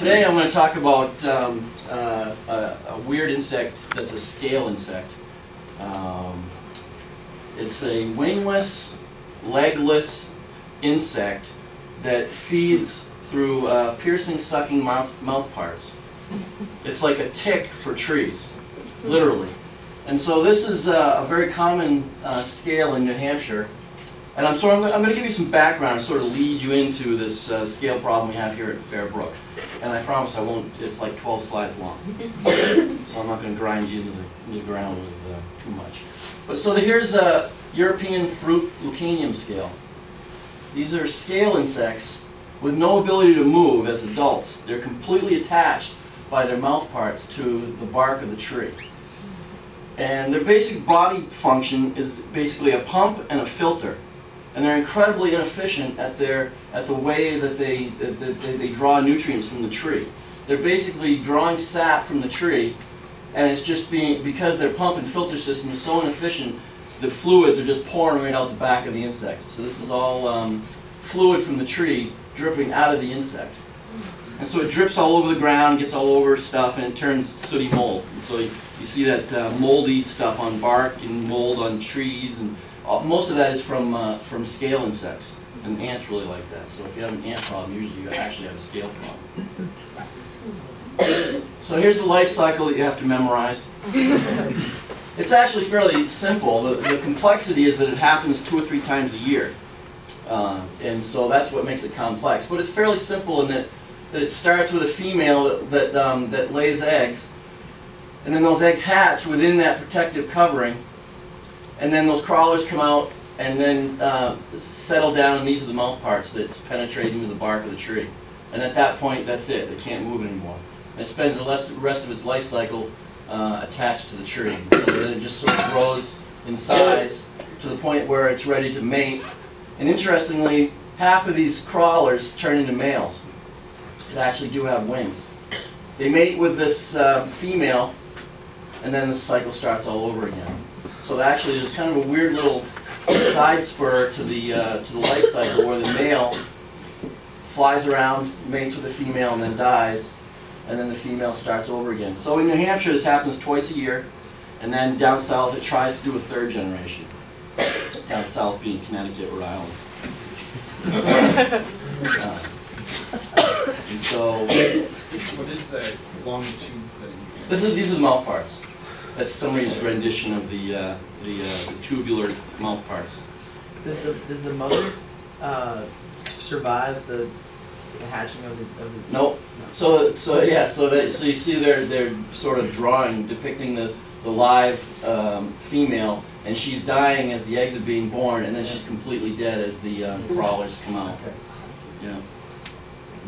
today I'm going to talk about um, uh, a, a weird insect that's a scale insect. Um, it's a wingless, legless insect that feeds through uh, piercing, sucking mouth, mouth parts. It's like a tick for trees, literally. And so this is uh, a very common uh, scale in New Hampshire. And I'm, sort I'm going to give you some background and sort of lead you into this uh, scale problem we have here at Bear Brook. And I promise I won't, it's like 12 slides long. so I'm not going to grind you into the, into the ground with uh, too much. But so the, here's a European fruit lecanium scale. These are scale insects with no ability to move as adults. They're completely attached by their mouth parts to the bark of the tree. And their basic body function is basically a pump and a filter. And they're incredibly inefficient at their at the way that they, that, they, draw nutrients from the tree. They're basically drawing sap from the tree, and it's just being because their pump and filter system is so inefficient, the fluids are just pouring right out the back of the insect. So this is all um, fluid from the tree dripping out of the insect. And so it drips all over the ground, gets all over stuff, and it turns sooty mold. And so you, you see that uh, moldy stuff on bark and mold on trees, and most of that is from uh, from scale insects. And ants really like that. So if you have an ant problem, usually you actually have a scale problem. So here's the life cycle that you have to memorize. It's actually fairly simple. The, the complexity is that it happens two or three times a year. Uh, and so that's what makes it complex. But it's fairly simple in that, that it starts with a female that, that, um, that lays eggs. And then those eggs hatch within that protective covering. And then those crawlers come out and then uh, settle down, and these are the mouth parts that's penetrating into the bark of the tree. And at that point, that's it. It can't move anymore. And it spends the rest of its life cycle uh, attached to the tree. So then it just sort of grows in size to the point where it's ready to mate. And interestingly, half of these crawlers turn into males that actually do have wings. They mate with this uh, female, and then the cycle starts all over again. So actually, there's kind of a weird little side spur to the uh, to the life cycle where the male flies around, mates with the female, and then dies, and then the female starts over again. So in New Hampshire, this happens twice a year, and then down south, it tries to do a third generation. Down south being Connecticut, Rhode Island. Uh, and so What is that long tube thing? this is these are the mouth parts. That's somebody's rendition of the uh, the, uh, the tubular mouth parts. Does the does the mother uh, survive the, the hatching of the, of the Nope. So, so yeah, so that, so you see they're, they're sort of drawing, depicting the, the live um, female, and she's dying as the eggs are being born, and then she's completely dead as the um, crawlers come out. Okay. Yeah.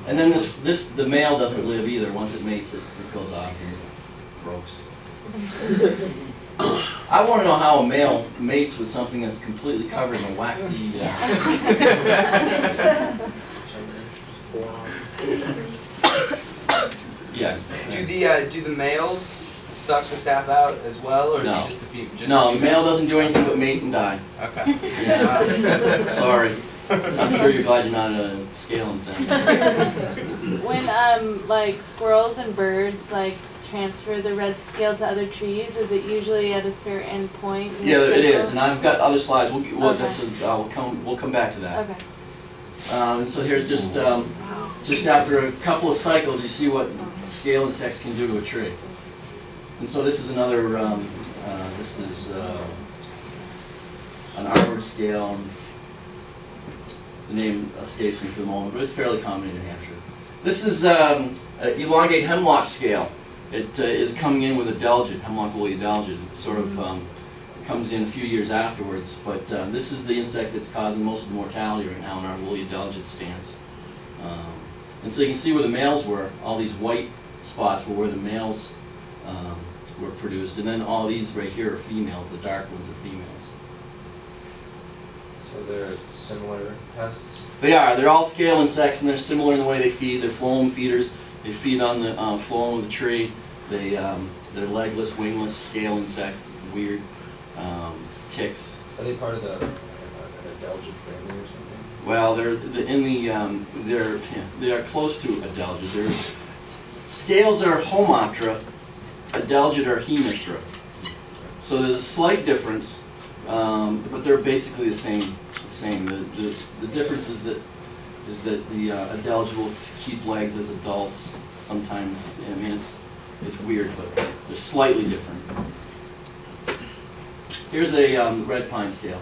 And then this, this, the male doesn't live either. Once it mates, it, it goes off and croaks. I want to know how a male mates with something that's completely covered in a waxy. Uh, yeah. Do the uh, do the males suck the sap out as well, or No. do you just the fe- just No, the male doesn't do anything but mate and die. Okay. Yeah. Sorry. I'm sure you're glad you're not a scale insect. When um like squirrels and birds like transfer the red scale to other trees, is it usually at a certain point? Yeah, it is, and I've got other slides. We'll, get- well, Okay. that's a, I'll come, we'll come back to that. Okay. Um, and so here's just, um, just after a couple of cycles, you see what scale insects can do to a tree. And so this is another, um, uh, this is, uh, an Harvard scale. The name escapes me for the moment, but it's fairly common in New Hampshire. This is, um, an elongate hemlock scale. It uh, is coming in with adelgid, hemlock woolly adelgid. It sort of, um, comes in a few years afterwards, but uh, this is the insect that's causing most of the mortality right now in our woolly adelgid stance. Um, and so you can see where the males were, all these white spots were where the males um, were produced, and then all these right here are females, the dark ones are females. So they're similar pests? They are, they're all scale insects and they're similar in the way they feed, they're phloem feeders, they feed on the uh, phloem of the tree, they, um, they're legless, wingless, scale insects, weird um, ticks, Are they part of the, uh, adelgid family or something? Well, they're the- in the um, they're they are close to adelgids. They're Scales are Homoptera, Adelgid are Hemiptera. So there's a slight difference, um, but they're basically the same. The same. The, the, the difference is that is that the uh, Adelgid will keep legs as adults. Sometimes, I mean, it's it's weird, but they're slightly different. Here's a um, red pine scale.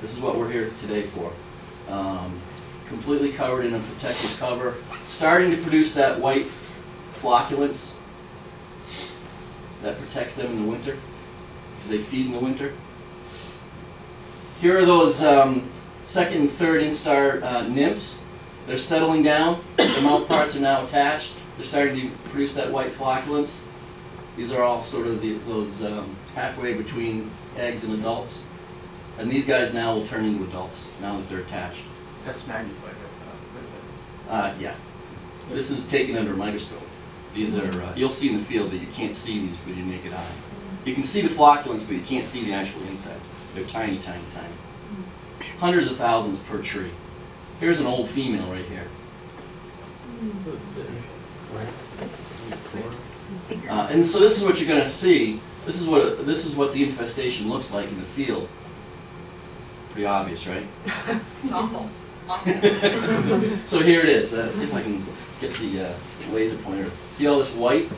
This is what we're here today for. Um, completely covered in a protective cover, starting to produce that white flocculence that protects them in the winter, because they feed in the winter. Here are those um, second and third instar uh, nymphs. They're settling down. Their mouth parts are now attached. They're starting to produce that white flocculence. These are all sort of the, those um, halfway between eggs and adults. And these guys now will turn into adults now that they're attached. That's magnified, right? Uh, yeah. This is taken under a microscope. These are, uh, you'll see in the field that you can't see these with your naked eye. You can see the flocculence, but you can't see the actual insect. They're tiny, tiny, tiny. Hundreds of thousands per tree. Here's an old female right here. Uh, and so this is what you're going to see. This is what this is what the infestation looks like in the field. Pretty obvious, right? It's awful. so here it is. Uh, see if I can get the uh, laser pointer. See all this white?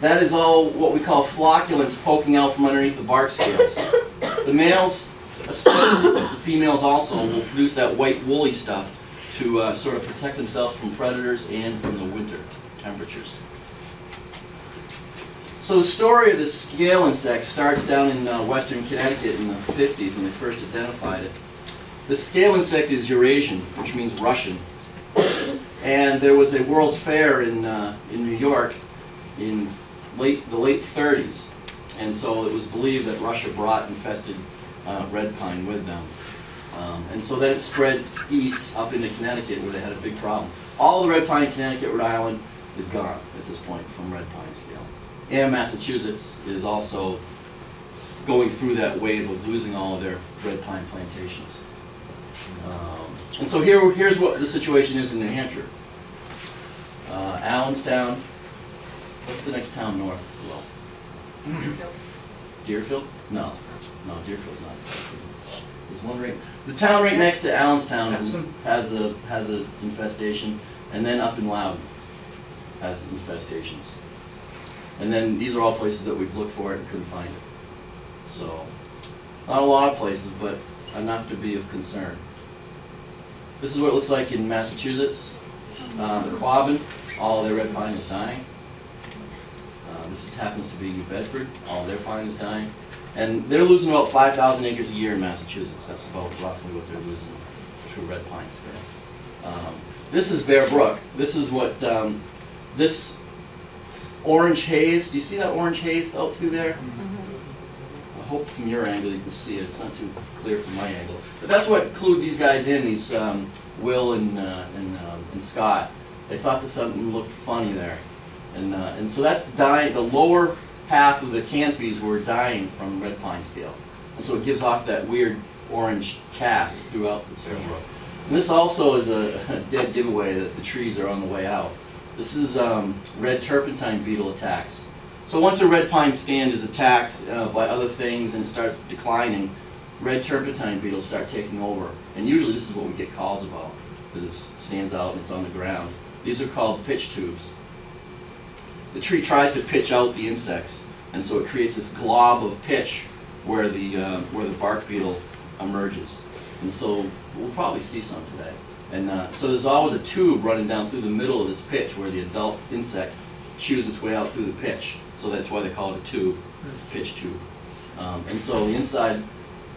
That is all what we call flocculence poking out from underneath the bark scales. The males, especially the females also, will produce that white woolly stuff to uh, sort of protect themselves from predators and from the winter temperatures. So the story of the scale insect starts down in uh, western Connecticut in the 50s when they first identified it. The scale insect is Eurasian, which means Russian. And there was a World's Fair in, uh, in New York in late, the late 30s. And so it was believed that Russia brought infested uh, red pine with them. Um, and so then it spread east up into Connecticut where they had a big problem. All the red pine in Connecticut, Rhode Island is gone at this point from red pine scale. And Massachusetts is also going through that wave of losing all of their red pine plantations. Um, and so here, here's what the situation is in New Hampshire. Uh, Allenstown, what's the next town north? Well, Deerfield? No, no, Deerfield's not. There's one right, the town right next to Allenstown is, has a, has an infestation, and then up in Loudon has infestations. And then these are all places that we've looked for it and couldn't find it. So, not a lot of places, but enough to be of concern. This is what it looks like in Massachusetts. Uh, the Quabbin, all their red pine is dying. This happens to be New Bedford, all their pine is dying. And they're losing about 5,000 acres a year in Massachusetts. That's about roughly what they're losing through red pine scale. Um, this is Bear Brook. This is what, um, this orange haze, do you see that orange haze out through there? I hope from your angle you can see it. It's not too clear from my angle. But that's what clued these guys in, these um, Will and, uh, and, um, and Scott. They thought that something looked funny there. And, uh, and so that's dying, the lower half of the canopies were dying from red pine scale. And so it gives off that weird orange cast throughout the scale. And this also is a, a dead giveaway that the trees are on the way out. This is um, red turpentine beetle attacks. So once a red pine stand is attacked uh, by other things and it starts declining, red turpentine beetles start taking over. And usually this is what we get calls about, because it stands out and it's on the ground. These are called pitch tubes. The tree tries to pitch out the insects, and so it creates this glob of pitch where the, uh, where the bark beetle emerges. And so we'll probably see some today. And uh, so there's always a tube running down through the middle of this pitch where the adult insect chews its way out through the pitch. So that's why they call it a tube, pitch tube. Um, and so the inside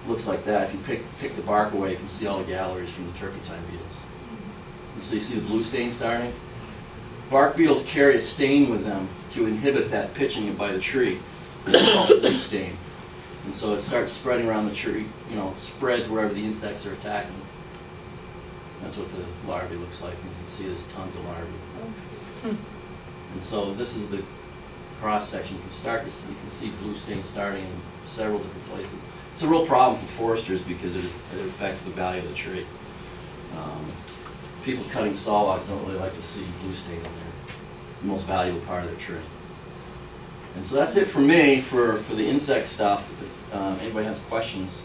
looks like that. If you pick, pick the bark away, you can see all the galleries from the turpentine beetles. And so you see the blue stain starting? Bark beetles carry a stain with them to inhibit that pitching by the tree. And It's called blue stain. And so it starts spreading around the tree, you know, spreads wherever the insects are attacking. That's what the larvae looks like. You can see there's tons of larvae. And so this is the cross section. You can start to see, you can see blue stain starting in several different places. It's a real problem for foresters because it, it affects the value of the tree. Um, people cutting saw logs don't really like to see blue stain on there, the most valuable part of their tree. And so that's it for me for, for the insect stuff. If um, anybody has questions,